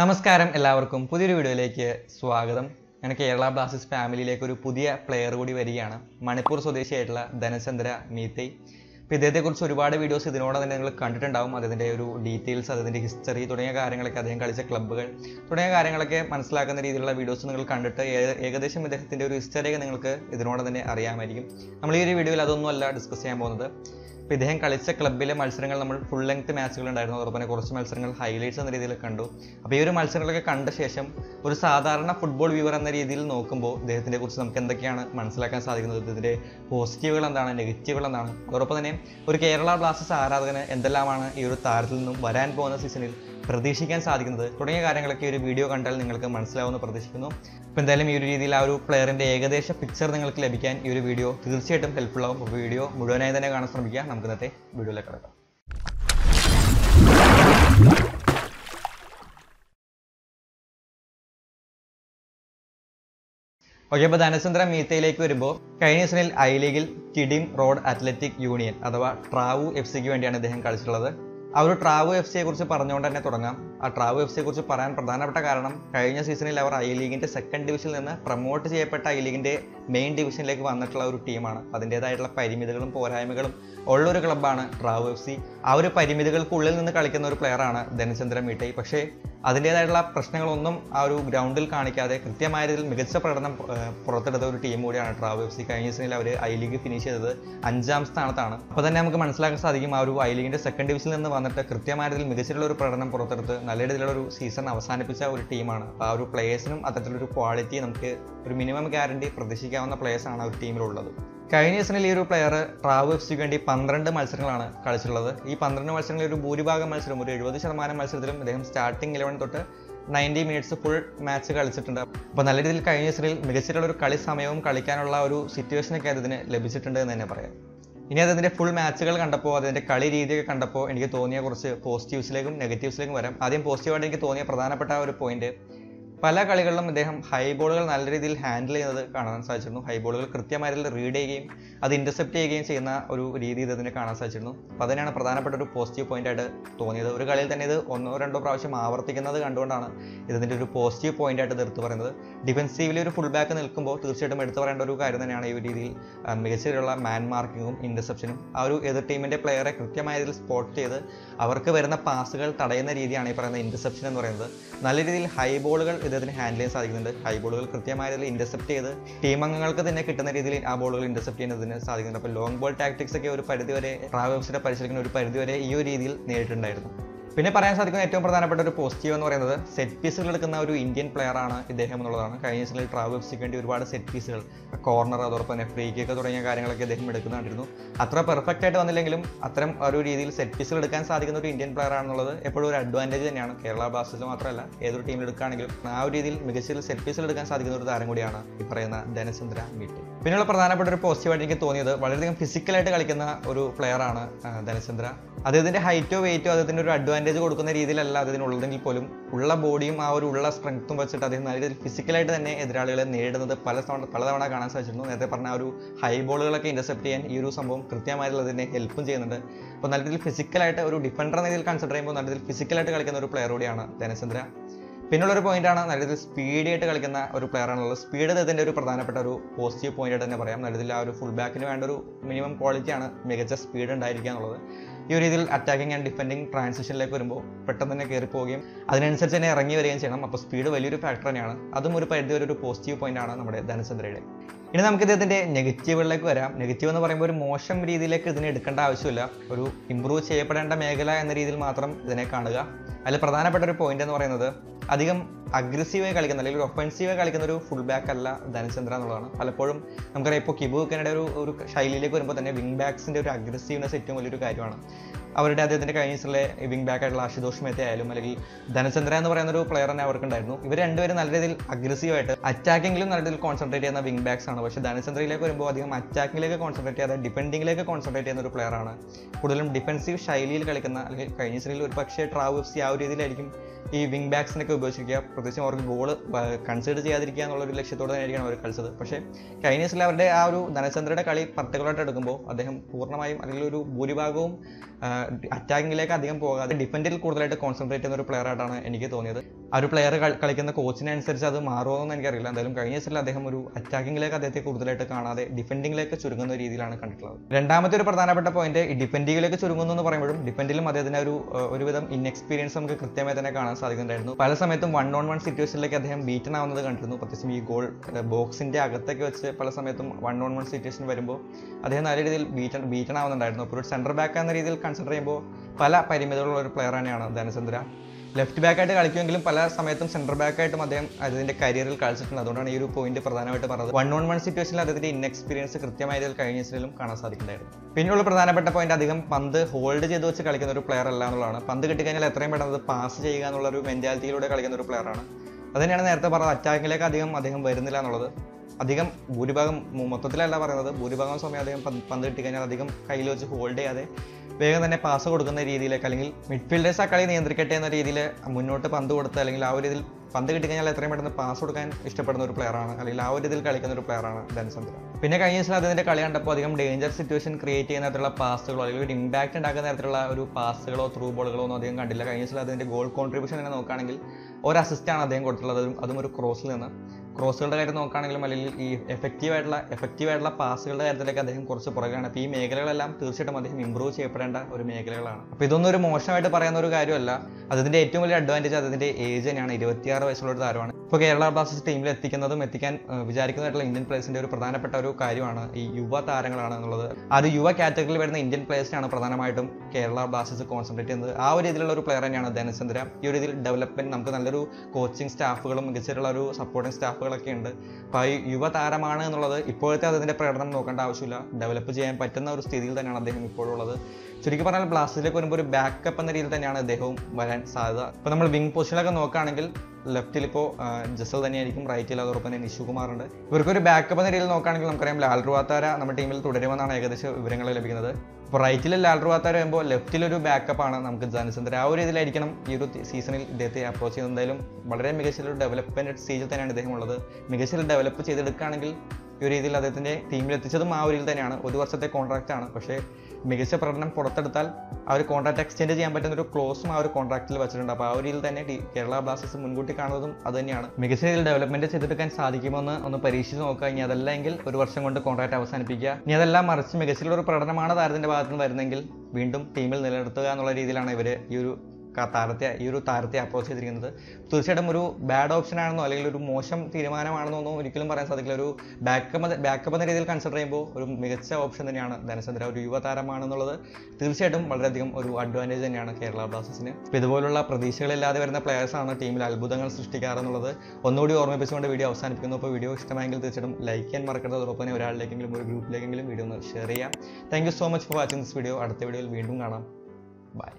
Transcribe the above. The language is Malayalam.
നമസ്കാരം എല്ലാവർക്കും. പുതിയൊരു വീഡിയോയിലേക്ക് സ്വാഗതം. ഞാൻ കേരള ബ്ലാസ്റ്റേഴ്സ് ഫാമിലിയിലേക്ക് ഒരു പുതിയ പ്ലെയർ കൂടി വരികയാണ്. മണിപ്പൂർ സ്വദേശിയായിട്ടുള്ള ധനചന്ദ്ര മീത്തൈ. അപ്പോൾ ഇദ്ദേഹത്തെക്കുറിച്ച് ഒരുപാട് വീഡിയോസ് ഇതിനോടെ തന്നെ നിങ്ങൾ കണ്ടിട്ടുണ്ടാവും. അതിന്റെ ഒരു ഡീറ്റെയിൽസ് അതിന്റെ ഹിസ്റ്ററി തുടങ്ങിയ കാര്യങ്ങളൊക്കെ അദ്ദേഹം കളിച്ച ക്ലബ്ബുകൾ തുടങ്ങിയ കാര്യങ്ങളൊക്കെ മനസ്സിലാക്കുന്ന രീതിയിലുള്ള വീഡിയോസ് നിങ്ങൾ കണ്ടിട്ട് ഏകദേശം ഇദ്ദേഹത്തിന്റെ ഒരു ഹിസ്റ്ററിയൊക്കെ നിങ്ങൾക്ക് ഇതിനോടെ തന്നെ അറിയാമായിരിക്കും. നമ്മൾ ഈ ഒരു വീഡിയോയിൽ അതൊന്നുമല്ല ഡിസ്കസ് ചെയ്യാൻ പോകുന്നത്. അപ്പോൾ ഇദ്ദേഹം കളിച്ച ക്ലബ്ബിലെ മത്സരങ്ങൾ നമ്മൾ ഫുൾ ലെങ്ത് മാച്ചുകൾ ഉണ്ടായിരുന്നു അതോടൊപ്പം തന്നെ കുറച്ച് മത്സരങ്ങൾ ഹൈലൈറ്റ്സ് എന്ന രീതിയിൽ കണ്ടു. അപ്പോൾ ഈ ഒരു മത്സരങ്ങളൊക്കെ കണ്ട ശേഷം ഒരു സാധാരണ ഫുട്ബോൾ വ്യൂവർ എന്ന രീതിയിൽ നോക്കുമ്പോൾ ഇദ്ദേഹത്തിനെ കുറിച്ച് നമുക്ക് എന്തൊക്കെയാണ് മനസ്സിലാക്കാൻ സാധിക്കുന്നത്? ഇതിന്റെ പോസിറ്റീവുകൾ എന്താണ്? നെഗറ്റീവുകൾ എന്താണ്? അതോടൊപ്പം തന്നെ ഒരു കേരള ബ്ലാസ്റ്റേഴ്സ് ആരാധകന് എന്തെല്ലാമാണ് ഈ ഒരു താരത്തിൽ നിന്നും വരാൻ പോകുന്ന സീസണിൽ പ്രതീക്ഷിക്കാൻ സാധിക്കുന്നത്. തുടങ്ങിയ കാര്യങ്ങളൊക്കെ ഒരു വീഡിയോ കണ്ടാൽ നിങ്ങൾക്ക് മനസ്സിലാവുമെന്ന് പ്രതീക്ഷിക്കുന്നു. അപ്പോൾ എന്തായാലും ഈ ഒരു രീതിയിൽ ആ ഒരു പ്ലെയറിന്റെ ഏകദേശ പിക്ചർ നിങ്ങൾക്ക് ലഭിക്കാൻ ഈ ഒരു വീഡിയോ തീർച്ചയായിട്ടും ഹെൽപ്ഫുൾ ആവും. അപ്പോൾ വീഡിയോ മുഴുവനായി തന്നെ കാണാൻ ശ്രമിക്കുക. നമുക്ക് ഇന്നത്തെ വീഡിയോയിലേക്ക് കിടക്കാം. ഓക്കെ അപ്പോൾ ധനചന്ദ്ര മീത്തയിലേക്ക് വരുമ്പോൾ കഴിഞ്ഞ സീസണിൽ ഐ ലീഗിൽ കിഡിം റോഡ് അത്ലറ്റിക് യൂണിയൻ അഥവാ ട്രാവു എഫ് സിക്ക് വേണ്ടിയാണ് ഇദ്ദേഹം കളിച്ചിട്ടുള്ളത്. ആ ഒരു ട്രാവു എഫ് സിയെ കുറിച്ച് പറഞ്ഞുകൊണ്ട് തന്നെ തുടങ്ങാം. ആ ട്രാവു എഫ് സിയെ കുറിച്ച് പറയാൻ പ്രധാനപ്പെട്ട കാരണം കഴിഞ്ഞ സീസണിൽ അവർ ഐ ലീഗിന്റെ സെക്കൻഡ് ഡിവിഷനിൽ നിന്ന് പ്രൊമോട്ട് ചെയ്യപ്പെട്ട ഐ ലീഗിന്റെ മെയിൻ ഡിവിഷനിലേക്ക് വന്നിട്ടുള്ള ഒരു ടീമാണ്. അതിന്റെതായിട്ടുള്ള പരിമിതികളും പോരായ്മകളും ഉള്ള ഒരു ക്ലബ്ബാണ് ട്രാവു എഫ് സി. ആ ഒരു പരിമിതികൾക്കുള്ളിൽ നിന്ന് കളിക്കുന്ന ഒരു പ്ലെയറാണ് ധനചന്ദ്ര മീട്ടൈ. പക്ഷേ അതിന്റെതായിട്ടുള്ള പ്രശ്നങ്ങളൊന്നും ആ ഒരു ഗ്രൗണ്ടിൽ കാണിക്കാതെ കൃത്യമായ രീതിയിൽ മികച്ച പ്രകടനം പുറത്തെടുത്ത ഒരു ടീം കൂടിയാണ് ട്രാവൽ എഫ് സി കഴിഞ്ഞ സീസണിൽ അവർ ഐ ലീഗ് ഫിനിഷ് ചെയ്തത് അഞ്ചാം സ്ഥാനത്താണ്. അപ്പോൾ തന്നെ നമുക്ക് മനസ്സിലാക്കാൻ സാധിക്കും ആ ഒരു ഐ ലീഗിന്റെ സെക്കൻഡ് ഡിവിഷനിൽ നിന്ന് വന്നിട്ട് കൃത്യമായ രീതിയിൽ മികച്ചിട്ടുള്ള ഒരു പ്രകടനം പുറത്തെടുത്ത് നല്ല രീതിയിലുള്ള ഒരു സീസൺ അവസാനിപ്പിച്ച ഒരു ടീമാണ് ആ ഒരു പ്ലേയേഴ്സിനും അത്തരത്തിലൊരു ക്വാളിറ്റി നമുക്ക് ഒരു മിനിമം ഗ്യാരണ്ടി പ്രതീക്ഷിക്കാവുന്ന പ്ലേയേഴ്സാണ് ആ ഒരു ടീമിലുള്ളത് കഴിഞ്ഞ സീസണിൽ ഈ ഒരു പ്ലെയർ ട്രാവ് എഫ് സിക്ക് വേണ്ടി പന്ത്രണ്ട് മത്സരങ്ങളാണ് കളിച്ചിട്ടുള്ളത്. ഈ പന്ത്രണ്ട് മത്സരങ്ങളിൽ ഒരു ഭൂരിഭാഗം മത്സരം ഒരു എഴുപത് ശതമാനം മത്സരത്തിലും അദ്ദേഹം സ്റ്റാർട്ടിംഗ് ഇലവൻ തൊട്ട് നയന്റി മിനിറ്റ്സ് ഫുൾ മാച്ച് കളിച്ചിട്ടുണ്ട്. അപ്പോൾ നല്ല രീതിയിൽ കഴിഞ്ഞ സീസണിൽ മികച്ചിട്ടുള്ള ഒരു കളി സമയവും കളിക്കാനുള്ള ഒരു സിറ്റുവേഷനൊക്കെ അതിന് ലഭിച്ചിട്ടുണ്ട് എന്ന് തന്നെ പറയാം. ഇനി അതിന്റെ ഫുൾ മാച്ചുകൾ കണ്ടപ്പോൾ അതിന്റെ കളി രീതിയൊക്കെ കണ്ടപ്പോൾ എനിക്ക് തോന്നിയ കുറച്ച് പോസിറ്റീവ്സിലേക്കും നെഗറ്റീവ്സിലേക്കും വരാം. ആദ്യം പോസിറ്റീവായിട്ട് എനിക്ക് തോന്നിയ പ്രധാനപ്പെട്ട ഒരു പോയിന്റ് പല കളികളിലും അദ്ദേഹം ഹൈ ബോളുകൾ നല്ല രീതിയിൽ ഹാൻഡിൽ ചെയ്യുന്നത് കാണാൻ സാധിച്ചിരുന്നു. ഹൈ ബോളുകൾ കൃത്യമായ റീഡ് ചെയ്യുകയും അത് ഇന്റർസെപ്റ്റ് ചെയ്യുകയും ചെയ്യുന്ന ഒരു രീതി ഇതിനെ കാണാൻ സാധിച്ചിരുന്നു. അപ്പോൾ അതിനാണ് പ്രധാനപ്പെട്ട ഒരു പോസിറ്റീവ് പോയിന്റ് ആയിട്ട് തോന്നിയത്. ഒരു കളിയിൽ തന്നെ ഇത് ഒന്നോ രണ്ടോ പ്രാവശ്യം ആവർത്തിക്കുന്നത് കണ്ടുകൊണ്ടാണ് ഇതിന്റെ ഒരു പോസിറ്റീവ് പോയിന്റ് ആയിട്ട് എടുത്തു പറയുന്നത്. ഡിഫൻസീവ്ലി ഒരു ഫുൾ ബാക്ക് നിൽക്കുമ്പോൾ തീർച്ചയായിട്ടും എടുത്തു പറയേണ്ട ഒരു കാര്യം തന്നെയാണ് ഈ ഒരു രീതിയിൽ മികച്ച രീതിയിലുള്ള മാൻ മാർക്കിങ്ങും ഇന്റർസെപ്ഷനും ആ ഒരു എതിർ ടീമിന്റെ പ്ലെയറെ കൃത്യമായ രീതിയിൽ സ്പോട്ട് ചെയ്ത് അവർക്ക് വരുന്ന പാസുകൾ തടയുന്ന രീതിയാണ് ഈ പറയുന്ന ഇന്റർസെപ്ഷൻ എന്ന് പറയുന്നത്. നല്ല രീതിയിൽ ഹൈ ബോളുകൾ ഇദ്ദേഹത്തിന് ഹാൻഡിൽ ചെയ്യാൻ സാധിക്കുന്നുണ്ട്. ഹൈ ബോളുകൾ കൃത്യമായ രീതിയിൽ ഇന്റർസെപ്റ്റ് ചെയ്ത് ടീം അംഗങ്ങൾക്ക് തന്നെ കിട്ടുന്ന രീതിയിൽ ആ ബോളുകൾ ഇന്റർസെപ്റ്റ് ചെയ്യുന്നതിന് സാധിക്കുന്നുണ്ട്. അപ്പോൾ ലോങ് ബോൾ ടാക്ടിക്സ് ഒക്കെ ഒരു പരിധിവരെ ട്രാവൽസിനെ പരിശീലിക്കുന്ന ഒരു പരിധിവരെ ഈ ഒരു രീതിയിൽ നേരിട്ടുണ്ടായിരുന്നു. പിന്നെ പറയാൻ സാധിക്കുന്ന ഏറ്റവും പ്രധാനപ്പെട്ട ഒരു പോസിറ്റീവ് എന്ന് പറയുന്നത് സെറ്റ് പീസുകൾ എടുക്കുന്ന ഒരു ഇന്ത്യൻ പ്ലെയർ ആണ് ഇദ്ദേഹം എന്നുള്ളതാണ്. കഴിഞ്ഞ ട്രാവൽ എഫ് സിക്ക് വേണ്ടി ഒരുപാട് സെറ്റ് പീസുകൾ കോർണർ അതോടൊപ്പം തന്നെ ഫ്രീ കിക്ക് തുടങ്ങിയ കാര്യങ്ങളൊക്കെ ഇദ്ദേഹം എടുക്കുന്നതായിരുന്നു അത്ര പെർഫെക്റ്റ് ആയിട്ട് വന്നില്ലെങ്കിലും അത്തരം ഒരു രീതിയിൽ സെറ്റ് പീസുകൾ എടുക്കാൻ സാധിക്കുന്ന ഒരു ഇന്ത്യൻ പ്ലെയർ ആണെന്നുള്ളത് എപ്പോഴും ഒരു അഡ്വാന്റേജ് തന്നെയാണ്. കേരള ബ്ലാസ്റ്റേഴ്സ് മാത്രമല്ല ഏതൊരു ടീമിൽ എടുക്കുകയാണെങ്കിലും ആ ഒരു രീതിയിൽ മികച്ച സെറ്റ് പീസുകൾ എടുക്കാൻ സാധിക്കുന്ന ഒരു താരം കൂടിയാണ് ഈ പറയുന്ന ധനചന്ദ്ര മീറ്റ് പിന്നെയുള്ള പ്രധാനപ്പെട്ട ഒരു പോസിറ്റീവായിട്ട് എനിക്ക് തോന്നിയത് വളരെയധികം ഫിസിക്കലായിട്ട് കളിക്കുന്ന ഒരു പ്ലെയർ ആണ് ധനചന്ദ്ര. അദ്ദേഹത്തിന്റെ ഹൈറ്റോ വെയിറ്റോ അദ്ദേഹത്തിന്റെ ഒരു അഡ്വാന്റേജ് കൊടുക്കുന്ന രീതിയിലല്ല അതിനുള്ളതെങ്കിൽ പോലും ഉള്ള ബോഡിയും ആ ഒരു ഉള്ള സ്ട്രെങ്ത്തും വെച്ചിട്ട് അദ്ദേഹം നല്ല രീതിയിൽ ഫിസിക്കലായിട്ട് തന്നെ എതിരാളികളെ നേരിടുന്നത് പല തവണ പലതവണ കാണാൻ സാധിച്ചിരുന്നു. നേരത്തെ പറഞ്ഞ ആ ഒരു ഹൈ ബോളുകളൊക്കെ ഇന്റർസെപ്റ്റ് ചെയ്യാൻ ഈ ഒരു സംഭവം കൃത്യമായിട്ടുള്ള അതിനെ ഹെൽപ്പും ചെയ്യുന്നുണ്ട്. അപ്പോൾ നല്ല രീതിയിൽ ഫിസിക്കലായിട്ട് ഒരു ഡിഫൻഡർ എന്ന രീതിയിൽ കൺസിഡർ ചെയ്യുമ്പോൾ നല്ല രീതിയിൽ ഫിസിക്കലായിട്ട് കളിക്കുന്ന ഒരു പ്ലെയർ കൂടിയാണ് ധനചന്ദ്ര. പിന്നുള്ള ഒരു പോയിന്റ് ആണ് നല്ല രീതിയിൽ ആയിട്ട് കളിക്കുന്ന ഒരു പ്ലെയർ ആണുള്ളത്. സ്പീഡ് ഇതിന്റെ ഒരു പ്രധാനപ്പെട്ട ഒരു പോസിറ്റീവ് പോയിന്റ് തന്നെ പറയാം. നല്ല രീതിയിൽ ആ ഒരു ഫുൾ ബാക്കിന് വേണ്ട ഒരു മിനിമം ക്വാളിറ്റിയാണ് മികച്ച സ്പീഡ് ഉണ്ടായിരിക്കുക എന്നുള്ളത്. ഈ ഒരു രീതിയിൽ അറ്റാക്കിംഗ് ആൻഡ് ഡിഫെൻഡിങ് ട്രാൻസിഷനിലേക്ക് വരുമ്പോൾ പെട്ടെന്ന് തന്നെ കയറി പോവുകയും അതിനനുസരിച്ച് തന്നെ ഇറങ്ങി വരികയും ചെയ്യണം. അപ്പോൾ സ്പീഡ് വലിയൊരു ഫാക്ടർ തന്നെയാണ്. അതും ഒരു പരിധി വരെ ഒരു പോസിറ്റീവ് പോയിന്റ് ആണ് നമ്മുടെ ധനചന്ദ്രയുടെ ഇനി നമുക്ക് ഇദ്ദേഹത്തിന്റെ നെഗറ്റീവുകളിലേക്ക് വരാം. നെഗറ്റീവ് എന്ന് പറയുമ്പോൾ ഒരു മോശം രീതിയിലേക്ക് ഇതിനെ എടുക്കേണ്ട ആവശ്യമില്ല. ഒരു ഇമ്പ്രൂവ് ചെയ്യപ്പെടേണ്ട മേഖല എന്ന രീതിയിൽ മാത്രം ഇതിനെ കാണുക. അതിൽ പ്രധാനപ്പെട്ട ഒരു പോയിന്റ് എന്ന് പറയുന്നത് അധികം അഗ്രസീവായി കളിക്കുന്ന അല്ലെങ്കിൽ ഒരു ഒഫൻസീവായി കളിക്കുന്ന ഒരു ഫുൾ ബാക്ക് അല്ല ധനചന്ദ്ര എന്നുള്ളതാണ്. പലപ്പോഴും നമുക്കറിയാം ഇപ്പോൾ കിബു കനയുടെ ഒരു ഒരു ശൈലിയിലേക്ക് വരുമ്പോൾ തന്നെ വിങ് ബാക്സിന്റെ ഒരു അഗ്രസീവ്നെസ് ഏറ്റവും വലിയൊരു കാര്യമാണ്. അവരുടെ അദ്ദേഹത്തിന്റെ കഴിഞ്ഞ സീസണിലെ വിങ് ബാക്ക് ആയിട്ടുള്ള ആശുതോഷ് മേത്ത ആയാലും അല്ലെങ്കിൽ ധനചന്ദ്ര എന്ന് പറയുന്ന ഒരു പ്ലെയർ തന്നെ അവർക്കുണ്ടായിരുന്നു. ഇവർ രണ്ടുപേരും നല്ല രീതിയിൽ അഗ്രസീവായിട്ട് അറ്റാക്കിങ്ങിലും നല്ല രീതിയിൽ കോൺസെൻട്രേറ്റ് ചെയ്യുന്ന വിങ് ബാക്സ് ആണ്. പക്ഷേ ധനചന്ദ്രയിലേക്ക് വരുമ്പോൾ അധികം അറ്റാക്കിങ്ങിലേക്ക് കോൺസെൻട്രേറ്റ് ചെയ്യാതെ ഡിഫെൻഡിങ്ങിലേക്ക് കോൺസെൻട്രേറ്റ് ചെയ്യുന്ന ഒരു പ്ലെയർ ആണ്. കൂടുതലും ഡിഫൻസീവ് ശൈലിയിൽ കളിക്കുന്ന അല്ലെങ്കിൽ കഴിഞ്ഞ ശ്രീയിൽ ഒരു പക്ഷേ ട്രാവ് എഫ് സി ആ ഒരു രീതിയിലായിരിക്കും ഈ വിങ് ബാക്സിനൊക്കെ ഉപയോഗിച്ചിരിക്കുക പ്രത്യേകിച്ചും അവർക്ക് ഗോൾ കൺസിഡർ ചെയ്യാതിരിക്കുക എന്നുള്ള ഒരു ലക്ഷ്യത്തോടെ തന്നെയായിരിക്കും അവർ കളിച്ചത്. പക്ഷേ കഴിഞ്ഞ അവരുടെ ആ ഒരു ധനചന്ദ്രയുടെ കളി പർട്ടിക്കുലറായിട്ട് എടുക്കുമ്പോൾ അദ്ദേഹം പൂർണമായും അല്ലെങ്കിൽ ഒരു ഭൂരിഭാഗവും അറ്റാക്കിങ്ങിലേക്ക് അധികം പോകാതെ ഡിഫൻഡിൽ കൂടുതലായിട്ട് കോൺസെൻട്രേറ്റ് ചെയ്യുന്ന ഒരു പ്ലെയർ ആയിട്ടാണ് എനിക്ക് തോന്നിയത്. ആ ഒരു പ്ലെയർ കളിക്കുന്ന കോച്ചിനനുസരിച്ച് അത് മാറുമോ എന്ന് എനിക്കറിയില്ല. എന്തായാലും കഴിഞ്ഞ സീസണിൽ അദ്ദേഹം ഒരു അറ്റാക്കിങ്ങിലേക്ക് അദ്ദേഹത്തെ കൂടുതലായിട്ട് കാണാതെ ഡിഫെൻഡിങ്ങിലേക്ക് ചുരുങ്ങുന്ന രീതിയിലാണ് കണ്ടിട്ടുള്ളത്. രണ്ടാമത്തെ ഒരു പ്രധാനപ്പെട്ട പോയിന്റ് ഈ ഡിഫെൻഡിങ്ങിലേക്ക് ചുരുങ്ങുന്നു എന്ന് പറയുമ്പോഴും ഡിഫെൻഡിലും അദ്ദേഹത്തിന് ഒരു ഒരുവിധം ഇൻഎക്സ്പീരിയൻസ് നമുക്ക് കൃത്യമായി തന്നെ കാണാൻ സാധിക്കുന്നുണ്ടായിരുന്നു. പല സമയത്തും വൺ ഓൺ വൺ സിറ്റുവേഷനിലേക്ക് അദ്ദേഹം ബീറ്റൺ ആവുന്നത് കണ്ടിരുന്നു. പ്രത്യേകിച്ചും ഈ ഗോൾ ബോക്സിന്റെ അകത്തേക്ക് വെച്ച് പല സമയത്തും വൺ ഓൺ വൺ സിറ്റുവേഷൻ വരുമ്പോൾ അദ്ദേഹം നല്ല രീതിയിൽ ബീറ്റൺ ബീറ്റൺ ആവുന്നുണ്ടായിരുന്നു. അപ്പോൾ ഒരു സെന്റർ ബാക്ക് എന്ന രീതിയിൽ കൺസിഡർ ചെയ്യുമ്പോൾ പല പരിമിതികളുള്ള ഒരു പ്ലെയർ തന്നെയാണ് ധനചന്ദ്ര. ലെഫ്റ്റ് ബാക്ക് ആയിട്ട് കളിക്കുമെങ്കിലും പല സമയത്തും സെന്റർ ബാക്ക് ആയിട്ടും അദ്ദേഹം അതിന്റെ കരിയറിൽ കളിച്ചിട്ടുണ്ട് അതുകൊണ്ടാണ് ഈ ഒരു പോയിന്റ് പ്രധാനമായിട്ട് പറഞ്ഞത്. വൺ ഓൺ വൺ സിറ്റുവേഷനിൽ അദ്ദേഹത്തിന്റെ ഇൻഎക്സ്പീരിയൻസ് കൃത്യമായ രീതിയിൽ കഴിഞ്ഞ സീസണിലും കാണാൻ സാധിക്കുന്നുണ്ടായിരുന്നു. പിന്നെയുള്ള പ്രധാനപ്പെട്ട പോയിന്റ് അധികം പന്ത് ഹോൾഡ് ചെയ്ത് വെച്ച് കളിക്കുന്ന ഒരു പ്ലെയർ അല്ല എന്നുള്ളതാണ്. പന്ത് കിട്ടിക്കഴിഞ്ഞാൽ എത്രയും പെട്ടെന്ന് പാസ് ചെയ്യുക എന്നുള്ള ഒരു മെന്റാലിറ്റിയിലൂടെ കളിക്കുന്ന ഒരു പ്ലെയർ ആണ്. അത് നേരത്തെ പറഞ്ഞത് അറ്റാക്കിലേക്ക് അധികം അദ്ദേഹം വരുന്നില്ല എന്നുള്ളത്. അധികം ഭൂരിഭാഗം മൊത്തത്തിലല്ല പറയുന്നത്. ഭൂരിഭാഗം സമയം അദ്ദേഹം പന്ത് കിട്ടിക്കഴിഞ്ഞാൽ അധികം കയ്യിൽ വെച്ച് ഹോൾഡ് ചെയ്യാതെ വേഗം തന്നെ പാസ് കൊടുക്കുന്ന രീതിയിലേക്ക് അല്ലെങ്കിൽ മിഡ്ഫീൽഡേഴ്സ് ആ കളി നിയന്ത്രിക്കട്ടെ എന്ന രീതിയിൽ മുന്നോട്ട് പന്ത് കൊടുത്ത് അല്ലെങ്കിൽ ആ ഒരു രീതിയിൽ പന്ത് കിട്ടിക്കഴിഞ്ഞാൽ എത്രയും പെട്ടെന്ന് പാസ് കൊടുക്കാൻ ഇഷ്ടപ്പെടുന്ന ഒരു പ്ലെയറാണ് അല്ലെങ്കിൽ ആ ഒരു ഇതിൽ കളിക്കുന്ന ഒരു പ്ലെയറാണ് ധനസന്ദ്ര പിന്നെ കഴിഞ്ഞ ദിവസം അതിന്റെ കളി കണ്ടപ്പോൾ അധികം ഡേഞ്ചർ സിറ്റുവേഷൻ ക്രിയേറ്റ് ചെയ്യുന്ന തരത്തിലുള്ള പാസുകളോ അല്ലെങ്കിൽ ഒരു ഇമ്പാക്ട് ഉണ്ടാക്കുന്ന തരത്തിലുള്ള ഒരു പാസുകളോ ത്രൂ ബോളുകളോ ഒന്നും അധികം കണ്ടില്ല. കഴിഞ്ഞ ദിവസം അതിന്റെ ഗോൾ കോൺട്രിബ്യൂഷൻ തന്നെ നോക്കുകയാണെങ്കിൽ ഒരു അസിസ്റ്റാണ് അദ്ദേഹം കൊടുത്തിട്ടുള്ളത്. അതും ഒരു ക്രോസിൽ നിന്ന്. ക്രോസുകളുടെ കാര്യം നോക്കുകയാണെങ്കിലും അല്ലെങ്കിൽ ഈ എഫക്റ്റീവ് ആയിട്ടുള്ള എഫക്റ്റീവ് ആയിട്ടുള്ള പാസുകളുടെ കാര്യത്തിലേക്ക് അദ്ദേഹം കുറച്ച് പുറകെയാണ്. അപ്പോൾ ഈ മേഖലകളെല്ലാം തീർച്ചയായിട്ടും അദ്ദേഹം ഇമ്പ്രൂവ് ചെയ്യപ്പെടേണ്ട ഒരു മേഖലകളാണ്. അപ്പോൾ ഇതൊന്നും ഒരു മോശമായിട്ട് പറയുന്ന ഒരു കാര്യമല്ല. അതിന്റെ ഏറ്റവും വലിയ അഡ്വാന്റേജ് അതിന്റെ ഏജ് തന്നെയാണ്. ഇരുപത്തിയാറ് വയസ്സുള്ള ഒരു താരമാണ്. ഇപ്പോൾ കേരള ബ്ലാസ്റ്റേഴ്സ് ടീമിൽ എത്തിക്കുന്നതും എത്തിക്കാൻ വിചാരിക്കുന്നതായിട്ടുള്ള ഇന്ത്യൻ പ്ലേയേഴ്സിന്റെ ഒരു പ്രധാനപ്പെട്ട ഒരു കാര്യമാണ് ഈ യുവ താരങ്ങളാണ് എന്നുള്ളത് ഒരു യുവ കാറ്റഗറിയിൽ വരുന്ന ഇന്ത്യൻ പ്ലേയേഴ്സിനാണ് പ്രധാനമായിട്ടും കേരള ബ്ലാസ്റ്റേഴ്സ് കോൺസെൻട്രേറ്റ് ചെയ്യുന്നത്. ആ ഒരു രീതിയിലുള്ള ഒരു പ്ലെയർ തന്നെയാണ് ധനചന്ദ്ര ഈ ഒരു രീതിയിൽ ഡെവലപ്മെന്റ് നമുക്ക് നല്ലൊരു കോച്ചിങ് സ്റ്റാഫുകളും മികച്ചിട്ടുള്ള ഒരു സപ്പോർട്ടിംഗ് സ്റ്റാഫുകളൊക്കെ ഉണ്ട്. അപ്പോൾ ഈ യുവ താരമാണ് എന്നുള്ളത് ഇപ്പോഴത്തെ അതിന്റെ പ്രകടനം നോക്കേണ്ട ആവശ്യമില്ല. ഡെവലപ്പ് ചെയ്യാൻ പറ്റുന്ന ഒരു സ്ഥിതിയിൽ തന്നെയാണ് അദ്ദേഹം ഇപ്പോഴുള്ളത് ചുരുക്കി പറഞ്ഞാൽ ബ്ലാസ്റ്റിലേക്ക് വരുമ്പോൾ ഒരു ബാക്കപ്പ് എന്ന രീതിയിൽ തന്നെയാണ് അദ്ദേഹവും വരാൻ സാധ്യത. ഇപ്പോൾ നമ്മൾ വിങ് പൊസിഷനിലൊക്കെ നോക്കുകയാണെങ്കിൽ ലെഫ്റ്റിൽ ഇപ്പോൾ ജസൽ തന്നെയായിരിക്കും റൈറ്റിൽ അതോടൊപ്പം തന്നെ നിഷു കുമാറുണ്ട്. ഇവർക്കൊരു ബാക്കപ്പ് എന്ന രീതിയിൽ നോക്കുകയാണെങ്കിൽ നമുക്കറിയാം ലാൽ റുവാത്താര നമ്മുടെ ടീമിൽ തുടരുമെന്നാണ് ഏകദേശം വിവരങ്ങൾ ലഭിക്കുന്നത്. ഇപ്പോൾ റൈറ്റിൽ ലാൽ റുവാത്താര വരുമ്പോൾ ലെഫ്റ്റിൽ ഒരു ബാക്കപ്പ് ആണ് നമുക്ക് ജാനചന്ദ്ര ആ ഒരു രീതിയിലായിരിക്കണം ഈ ഒരു സീസണിൽ ഇദ്ദേഹത്തെ അപ്രോച്ച് ചെയ്യുന്നത്. എന്തായാലും വളരെ മികച്ച ഒരു ഡെവലപ്മെന്റ് സ്റ്റേജിൽ തന്നെയാണ് ഇദ്ദേഹം ഉള്ളത്. മികച്ച ഡെവലപ്പ് ചെയ്തെടുക്കുകയാണെങ്കിൽ ഒരു രീതിയിൽ അദ്ദേഹത്തിന്റെ ടീമിൽ എത്തിച്ചതും ആ ഒരു തന്നെയാണ്. ഒരു വർഷത്തെ കോൺട്രാക്റ്റ് ആണ്. പക്ഷേ മികച്ച പ്രകടനം പുറത്തെടുത്താൽ ആ ഒരു കോൺട്രാക്ട് എക്സ്റ്റെൻഡ് ചെയ്യാൻ പറ്റുന്ന ഒരു ക്ലോസും ആ ഒരു കോൺട്രാക്റ്റിൽ വെച്ചിട്ടുണ്ട്. അപ്പോൾ ആ ഒരു രീതിയിൽ തന്നെ കേരള ബ്ലാസ്റ്റേഴ്സ് മുൻകൂട്ടി കാണുന്നതും അത് തന്നെയാണ്. മികച്ച രീതിയിൽ ഡെവലപ്മെന്റ് ചെയ്തെടുക്കാൻ സാധിക്കുമോ എന്ന് ഒന്ന് പരീക്ഷിച്ച് നോക്കുക. ഇനി അതല്ലെങ്കിൽ ഒരു വർഷം കൊണ്ട് കോൺട്രാക്ട് അവസാനിപ്പിക്കുക. ഇനി അതെല്ലാം മറിച്ച് മികച്ചുള്ള ഒരു പ്രകടനമാണ് താരത്തിന്റെ ഭാഗത്തുനിന്ന് വരുന്നെങ്കിൽ വീണ്ടും ടീമിൽ നിലനിർത്തുക എന്നുള്ള രീതിയിലാണ് ഇവർ ഈ ഒരു താരത്തെ ഈ ഒരു താരത്തെ അപ്രോച്ച് ചെയ്തിരിക്കുന്നത്. തീർച്ചയായിട്ടും ഒരു ബാഡ് ഓപ്ഷൻ ആണെന്നോ അല്ലെങ്കിൽ ഒരു മോശം തീരുമാനമാണെന്നോ ഒന്നും ഒരിക്കലും പറയാൻ സാധിക്കില്ല. ഒരു ബാക്കപ്പ് ബാക്കപ്പ് എന്ന രീതിയിൽ കൺസിഡർ ചെയ്യുമ്പോൾ ഒരു മികച്ച ഓപ്ഷൻ തന്നെയാണ് ധനചന്ദ്ര ഒരു യുവതാരമാണെന്നുള്ളത് തീർച്ചയായിട്ടും വളരെയധികം ഒരു അഡ്വാന്റേജ് തന്നെയാണ് കേരള ബ്ലാസ്റ്റേഴ്സിന്. അപ്പോൾ ഇതുപോലുള്ള പ്രതീക്ഷകളില്ലാതെ വരുന്ന പ്ലെയേഴ്സാണ് ടീമിൽ അത്ഭുതങ്ങൾ സൃഷ്ടിക്കാറെന്നുള്ളത് ഒന്നുകൂടി ഓർമ്മിപ്പിച്ചുകൊണ്ട് വീഡിയോ അവസാനിപ്പിക്കുന്നു. അപ്പോൾ വീഡിയോ ഇഷ്ടമായെങ്കിൽ തീർച്ചയായിട്ടും ലൈക്ക് ചെയ്യാൻ മറക്കരുത്. അതോടൊപ്പം തന്നെ ഒരാളിലേക്കെങ്കിലും ഒരു ഗ്രൂപ്പിലേക്കെങ്കിലും വീഡിയോ ഒന്ന് ഷെയർ ചെയ്യാം. Thank so much for watching this video അടുത്ത വീഡിയോയിൽ വീണ്ടും കാണാം. ബൈ